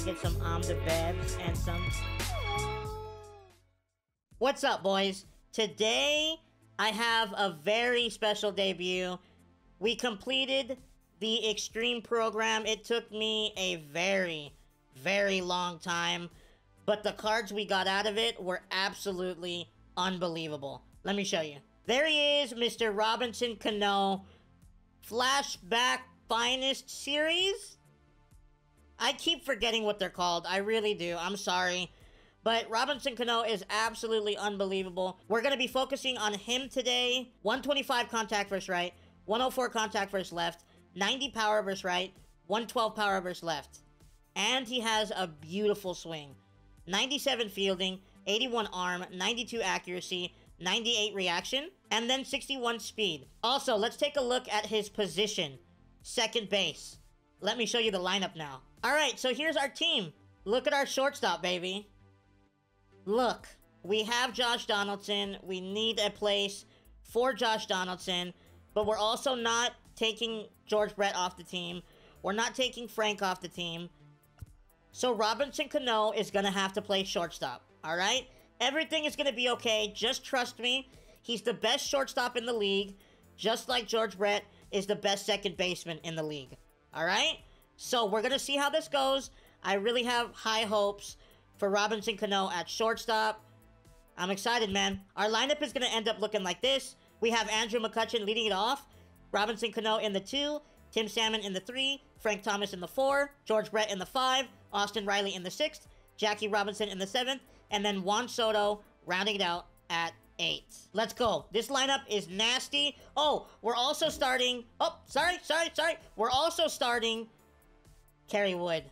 I get some um, Om Bebs and some. What's up, boys? Today I have a very special debut. We completed the Extreme program. It took me a very, very long time, but the cards we got out of it were absolutely unbelievable. Let me show you. There he is, Mr. Robinson Cano. Flashback Finest Series? I keep forgetting what they're called. I really do. I'm sorry. But Robinson Cano is absolutely unbelievable. We're going to be focusing on him today. 125 contact versus right, 104 contact versus left, 90 power versus right, 112 power versus left. And he has a beautiful swing. 97 fielding, 81 arm, 92 accuracy, 98 reaction, and then 61 speed. Also, let's take a look at his position. Second base. Let me show you the lineup now. All right, so here's our team. Look at our shortstop, baby. Look, we have Josh Donaldson. We need a place for Josh Donaldson, but we're also not taking George Brett off the team. We're not taking Frank off the team. So Robinson Cano is going to have to play shortstop, all right? Everything is going to be okay. Just trust me. He's the best shortstop in the league, just like George Brett is the best second baseman in the league, all right? So we're going to see how this goes. I really have high hopes for Robinson Cano at shortstop. I'm excited, man. Our lineup is going to end up looking like this. We have Andrew McCutchen leading it off. Robinson Cano in the two. Tim Salmon in the three. Frank Thomas in the four. George Brett in the five. Austin Riley in the sixth. Jackie Robinson in the seventh. And then Juan Soto rounding it out at eight. Let's go. This lineup is nasty. Oh, we're also starting... Oh, sorry, sorry, sorry. We're also starting Kerry Wood.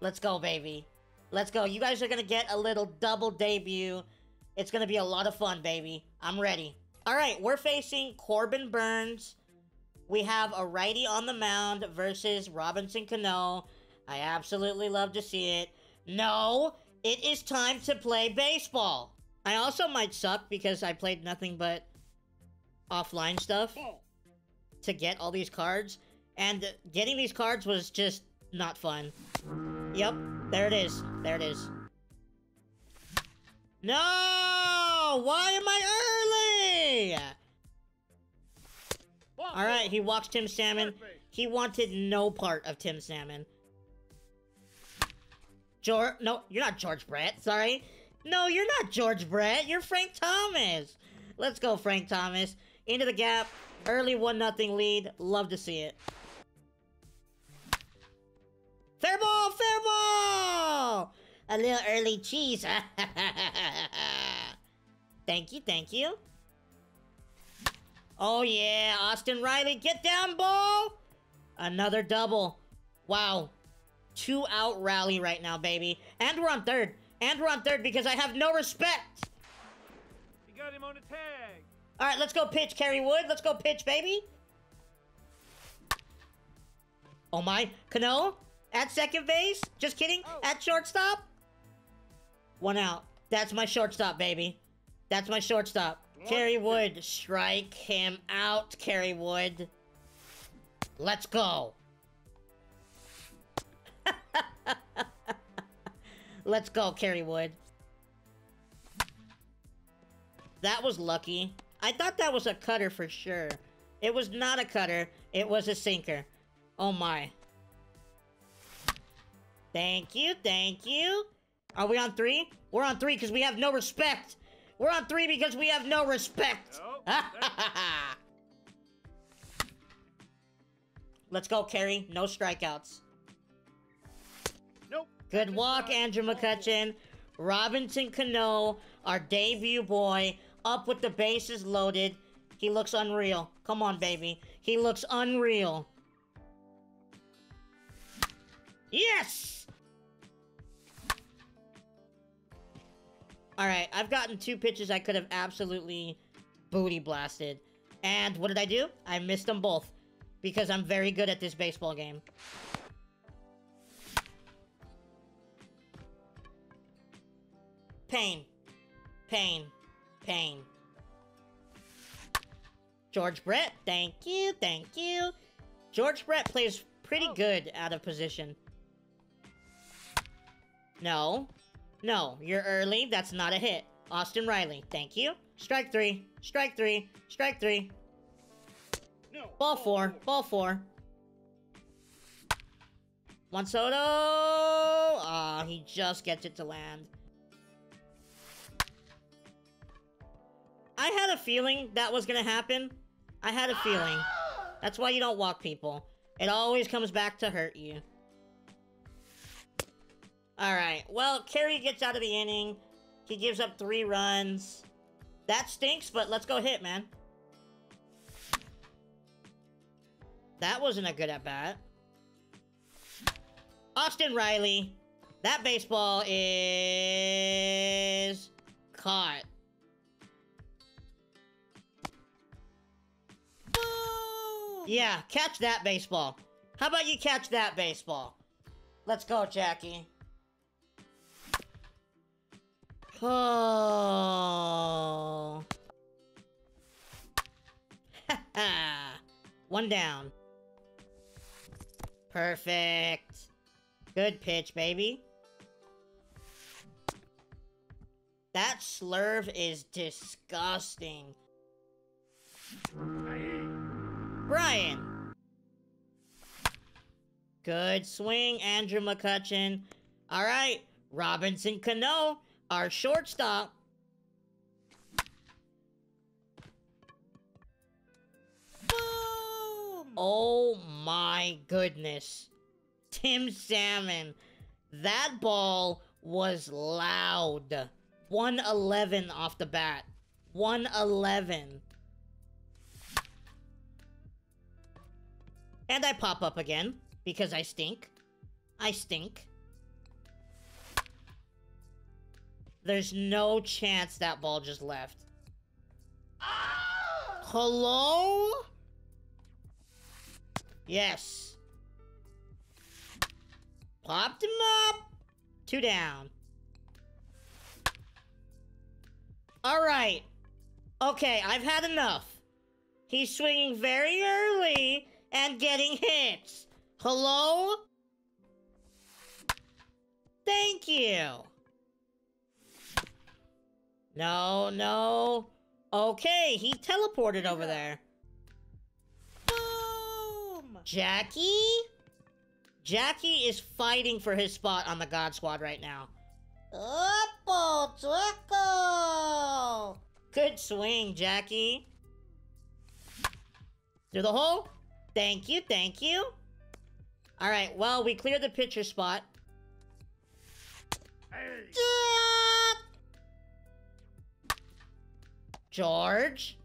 Let's go, baby. Let's go. You guys are going to get a little double debut. It's going to be a lot of fun, baby. I'm ready. All right, we're facing Corbin Burnes. We have a righty on the mound versus Robinson Cano. I absolutely love to see it. No, it is time to play baseball. I also might suck because I played nothing but offline stuff to get all these cards. And getting these cards was just not fun. Yep, there it is. There it is. No! Why am I early? Alright, he walks Tim Salmon. He wanted no part of Tim Salmon. George, no, you're not George Brett, sorry. No, you're not George Brett, you're Frank Thomas. Let's go, Frank Thomas. Into the gap, early 1-0 lead, love to see it. Fair ball, fair ball! A little early cheese. thank you, thank you. Oh yeah, Austin Riley, get down, ball! Another double. Wow. Two out rally right now, baby. And we're on third. And we're on third because I have no respect. You got him on a tag. All right, let's go pitch, Kerry Wood. Let's go pitch, baby. Oh my, Cano? At second base? Just kidding. Oh. At shortstop? One out. That's my shortstop, baby. That's my shortstop. Kerry Wood. Strike him out, Kerry Wood. Let's go. Let's go, Kerry Wood. That was lucky. I thought that was a cutter for sure. It was not a cutter. It was a sinker. Oh my. Thank you, thank you. Are we on three? We're on three because we have no respect. We're on three because we have no respect. That- Let's go, Kerry. No strikeouts. Good walk, Andrew McCutchen. Robinson Cano, our debut boy, up with the bases loaded. He looks unreal. Come on, baby. He looks unreal. Yes! Alright, I've gotten two pitches I could have absolutely booty blasted. And what did I do? I missed them both. Because I'm very good at this baseball game. Pain. Pain. Pain. George Brett, thank you, thank you. George Brett plays pretty Oh. good out of position. No. No, you're early. That's not a hit. Austin Riley, thank you. Strike three. Strike three. Strike three. No. Ball four. Ball four. Juan Soto. Ah, he just gets it to land. I had a feeling that was gonna happen. I had a feeling. That's why you don't walk people. It always comes back to hurt you. Alright, well, Kerry gets out of the inning. He gives up three runs. That stinks, but let's go hit, man. That wasn't a good at bat. Austin Riley. That baseball is caught. Yeah, catch that baseball. How about you catch that baseball? Let's go, Jackie. Oh. One down. Perfect. Good pitch, baby. That slurve is disgusting. Brian. Good swing, Andrew McCutchen. All right, Robinson Cano, our shortstop. Boom! Oh my goodness. Tim Salmon. That ball was loud. 111 off the bat. 111. And I pop up again because I stink. I stink. There's no chance that ball just left. Hello? Yes. Popped him up. Two down. Alright. Okay, I've had enough. He's swinging very early and getting hits. Hello? Thank you. No, no. Okay, he teleported over there. Boom! Jackie? Jackie is fighting for his spot on the God Squad right now. Apple Twickle! Good swing, Jackie. Through the hole? Thank you, thank you. Alright, well, we cleared the pitcher spot. Hey. George.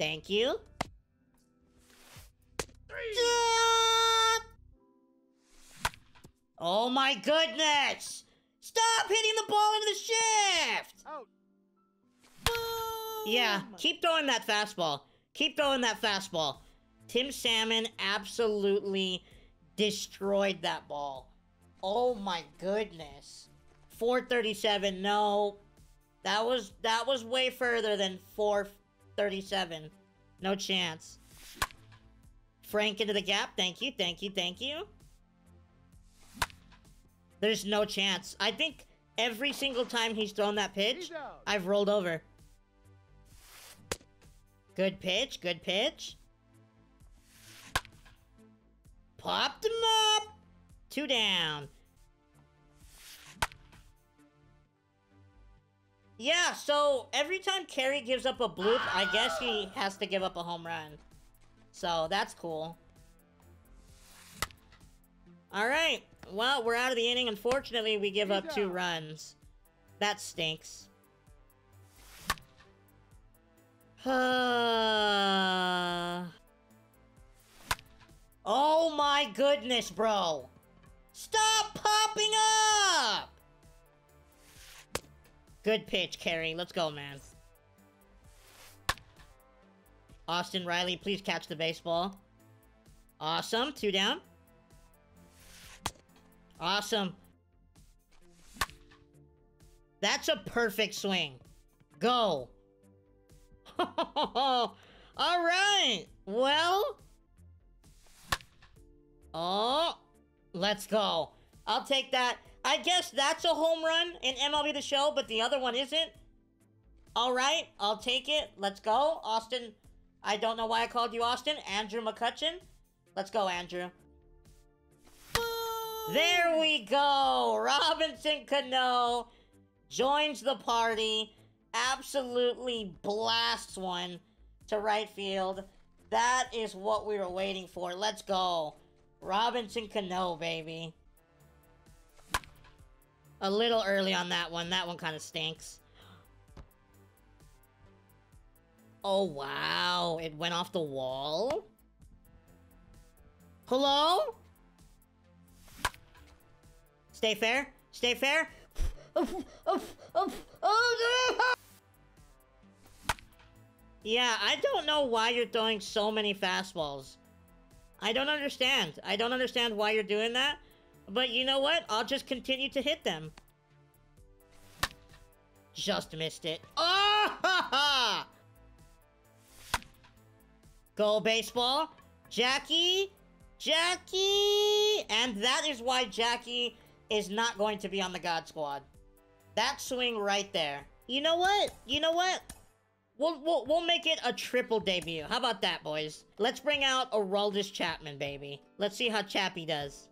Thank you. Three. Oh my goodness! Stop hitting the ball into the shift! Out. Boom! Yeah, keep throwing that fastball. Keep throwing that fastball. Tim Salmon absolutely destroyed that ball. Oh my goodness. 437. No. That was that was way further than 437. No chance. Frank into the gap. Thank you. Thank you. Thank you. There's no chance. I think every single time he's thrown that pitch, I've rolled over. Good pitch, good pitch. Popped him up. Two down. Yeah, so every time Kerry gives up a bloop, I guess he has to give up a home run. So that's cool. Alright, well, we're out of the inning. Unfortunately, we give up two runs. That stinks. Uh, oh my goodness, bro. Stop popping up! Good pitch, Kerry. Let's go, man. Austin Riley, please catch the baseball. Awesome. Two down. Awesome. That's a perfect swing. Go. All right. Well. Oh, let's go. I'll take that. I guess that's a home run in MLB The Show, but the other one isn't. All right, I'll take it. Let's go. Austin, I don't know why I called you Austin. Andrew McCutchen. Let's go, Andrew. There we go. Robinson Cano joins the party. Absolutely blasts one to right field. That is what we were waiting for. Let's go. Robinson Cano, baby. A little early on that one. That one kind of stinks. Oh, wow. It went off the wall? Hello? Stay fair. Stay fair. Yeah, I don't know why you're throwing so many fastballs. I don't understand. I don't understand why you're doing that. But you know what? I'll just continue to hit them. Just missed it. Oh! Ha, ha! Go baseball. Jackie. Jackie. And that is why Jackie is not going to be on the God Squad. That swing right there. You know what? You know what? We'll, we'll, we'll make it a triple debut. How about that, boys? Let's bring out Aroldis Chapman, baby. Let's see how Chappie does.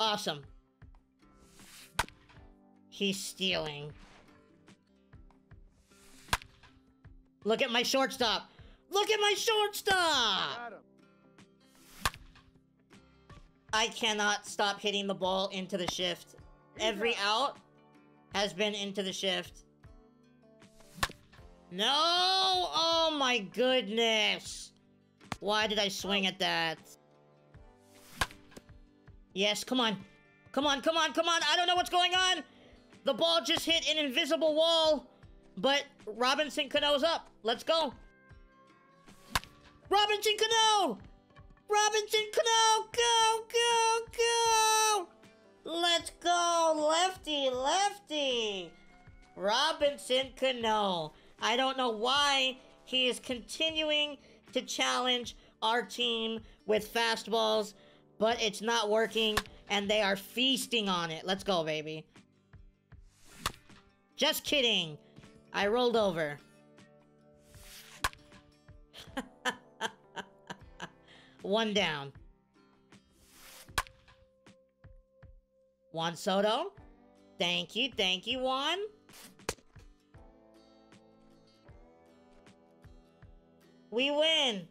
Awesome. He's stealing. Look at my shortstop. Look at my shortstop! I cannot stop hitting the ball into the shift. Every out has been into the shift. No! Oh my goodness! Why did I swing at that? Yes, come on. Come on, come on, come on! I don't know what's going on! The ball just hit an invisible wall! But Robinson Cano's up. Let's go. Robinson Cano! Robinson Cano! Go, go, go! Let's go, lefty, lefty! Robinson Cano. I don't know why he is continuing to challenge our team with fastballs, but it's not working, and they are feasting on it. Let's go, baby. Just kidding. I rolled over. One down. Juan Soto. Thank you, thank you, Juan. We win.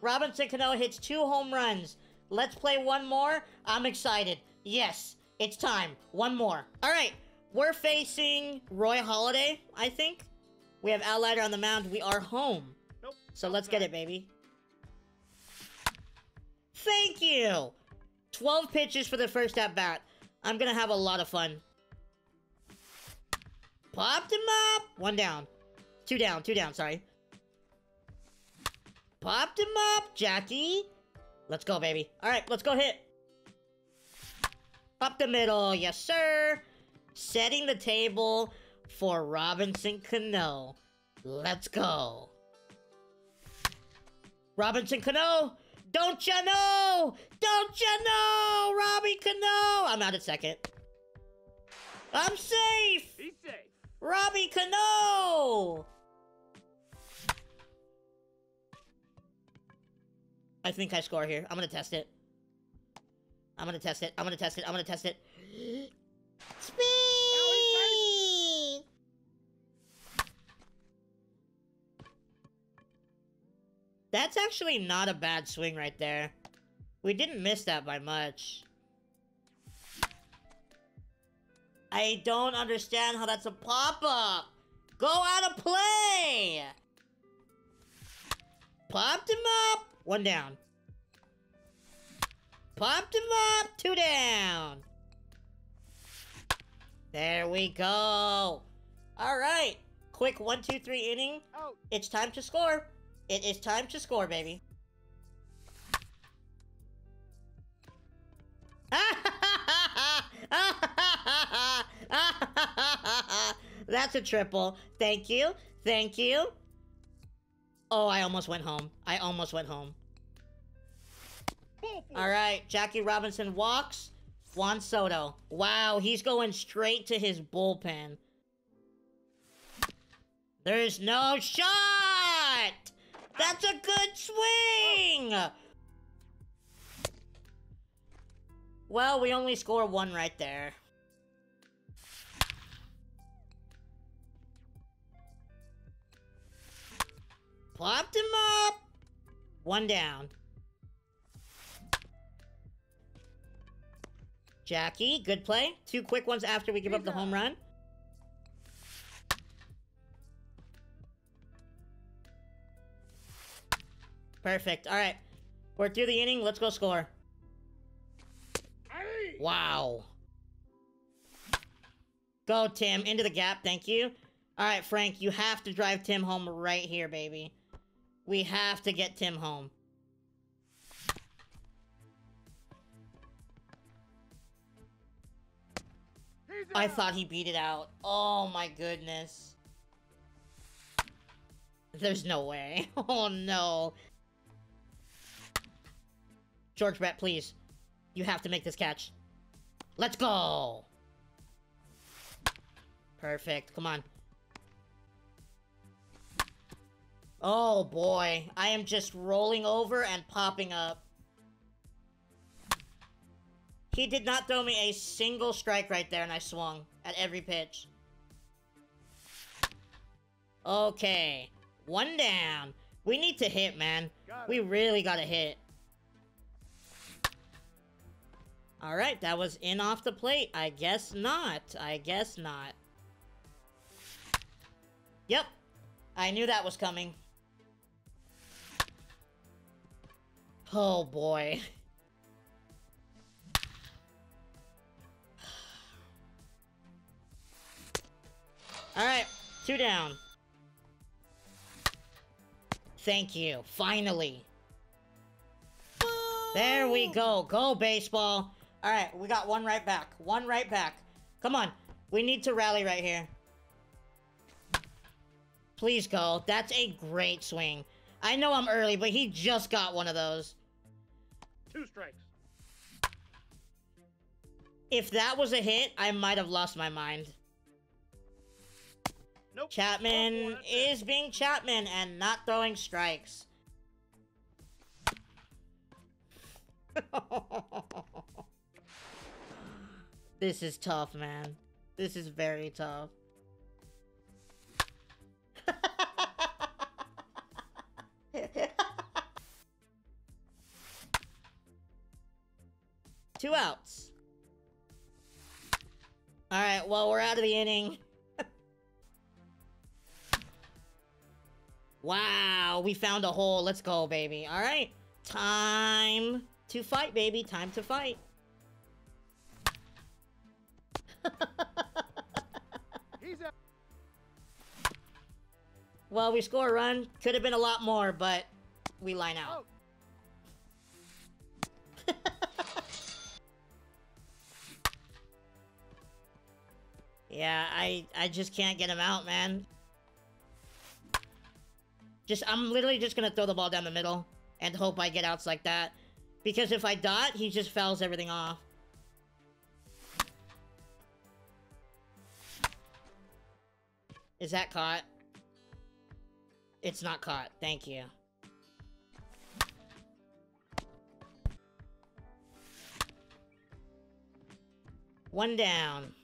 Robinson Cano hits two home runs. Let's play one more. I'm excited. Yes, it's time. One more. All right, we're facing Roy Halladay, I think. We have Outlighter on the mound. We are home. Nope. So let's get it, baby. Thank you! 12 pitches for the first at bat. I'm gonna have a lot of fun. Popped him up! One down. Two down, two down, sorry. Popped him up, Jackie! Let's go, baby. Alright, let's go hit. Up the middle, yes, sir! Setting the table for Robinson Cano. Let's go. Robinson Cano! Don't you know? Don't you know? Robbie Cano! I'm out at second. I'm safe! He's safe. Robbie Cano! I think I score here. I'm gonna test it. I'm gonna test it. I'm gonna test it. I'm gonna test it. That's actually not a bad swing right there. We didn't miss that by much. I don't understand how that's a pop-up. Go out of play. Popped him up. One down. Popped him up. Two down. There we go. All right. Quick one, two, three inning. Out. It's time to score. It is time to score, baby. That's a triple. Thank you. Thank you. Oh, I almost went home. I almost went home. All right, Jackie Robinson walks. Juan Soto. Wow, he's going straight to his bullpen. There's no shot! That's a good swing! Well, we only score one right there. Popped him up! One down. Jackie, good play. Two quick ones after we give up the home run. Perfect. All right. We're through the inning. Let's go score. Wow. Go, Tim. Into the gap. Thank you. All right, Frank. You have to drive Tim home right here, baby. We have to get Tim home. I thought he beat it out. Oh my goodness. There's no way. Oh no. George Brett, please. You have to make this catch. Let's go. Perfect. Come on. Oh boy. I am just rolling over and popping up. He did not throw me a single strike right there, and I swung at every pitch. Okay. One down. We need to hit, man. Got We really gotta hit. Alright, that was in off the plate. I guess not. I guess not. Yep. I knew that was coming. Oh boy. Alright, two down. Thank you. Finally. There we go. Go, baseball. All right, we got one right back. One right back. Come on. We need to rally right here. Please go. That's a great swing. I know I'm early, but he just got one of those. Two strikes. If that was a hit, I might have lost my mind. Nope. Chapman Oh, boy, that's it. is being Chapman and not throwing strikes. this is tough, man. This is very tough. Two outs. All right, well, we're out of the inning. wow, we found a hole. Let's go, baby. All right. Time to fight, baby. Time to fight. Well, we score a run. Could have been a lot more, but we line out. Out. Oh. Yeah, I I just can't get him out, man. Just I'm literally just gonna throw the ball down the middle and hope I get outs like that. Because if I dot, he just fouls everything off. Is that caught? It's not caught. Thank you. One down.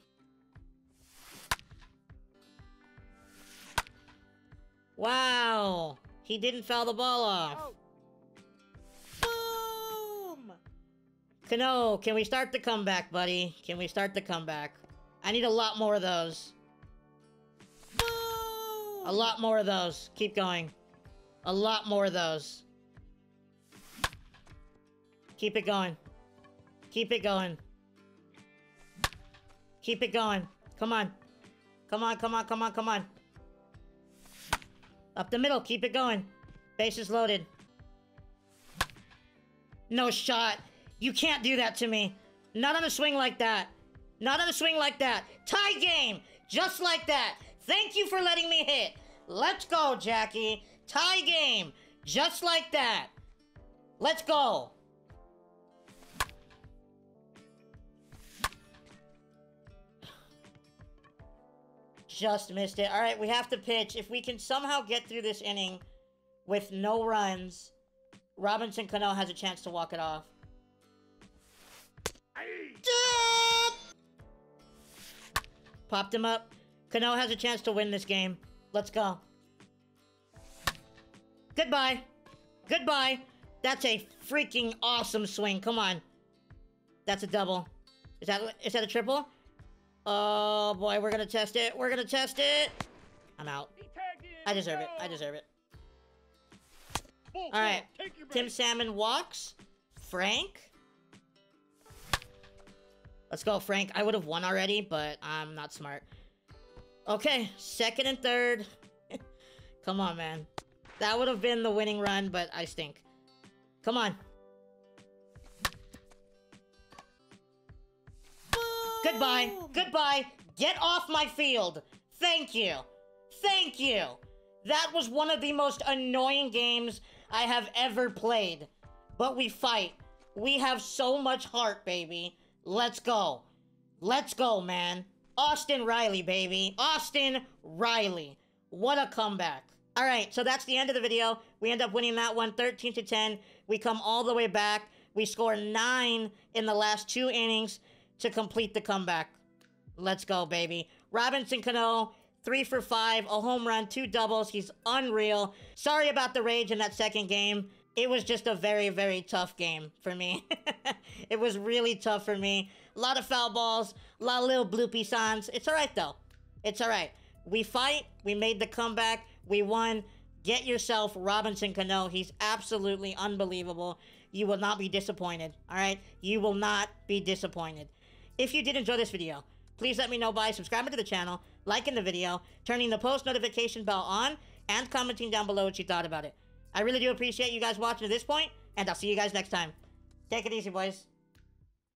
Wow! He didn't foul the ball off. Out. Boom! Cano, can we start the comeback, buddy? Can we start the comeback? I need a lot more of those. A lot more of those. Keep going. A lot more of those. Keep it going. Keep it going. Keep it going. Come on. Come on, come on, come on, come on. Up the middle. Keep it going. Bases loaded. No shot. You can't do that to me. Not on a swing like that. Not on a swing like that. Tie game. Just like that. Thank you for letting me hit. Let's go, Jackie. Tie game. Just like that. Let's go. Just missed it. All right, we have to pitch. If we can somehow get through this inning with no runs, Robinson Cano has a chance to walk it off. Popped him up. Cano has a chance to win this game. Let's go. Goodbye. Goodbye. That's a freaking awesome swing. Come on. That's a double. Is that is that a triple? Oh boy, we're gonna test it. We're gonna test it. I'm out. I deserve it. I deserve it. All right. Tim. Salmon walks. Frank. Let's go, Frank. I would have won already, but I'm not smart. Okay, second and third. Come on, man. That would have been the winning run, but I stink. Come on. Goodbye. Goodbye. Get off my field. Thank you. Thank you. That was one of the most annoying games I have ever played. But we fight. We have so much heart, baby. Let's go. Let's go, man. Austin Riley, baby. Austin Riley. What a comeback. All right, so that's the end of the video. We end up winning that one 13 to 10. We come all the way back. We score 9 in the last 2 innings to complete the comeback. Let's go, baby. Robinson Cano, three for five, a home run, two doubles. He's unreal. Sorry about the rage in that second game. It was just a very, very tough game for me. it was really tough for me. A lot of foul balls, a lot of little bloopy signs. It's all right, though. It's all right. We fight. We made the comeback. We won. Get yourself Robinson Cano. He's absolutely unbelievable. You will not be disappointed. All right? You will not be disappointed. If you did enjoy this video, please let me know by subscribing to the channel, liking the video, turning the post notification bell on, and commenting down below what you thought about it. I really do appreciate you guys watching to this point, and I'll see you guys next time. Take it easy, boys.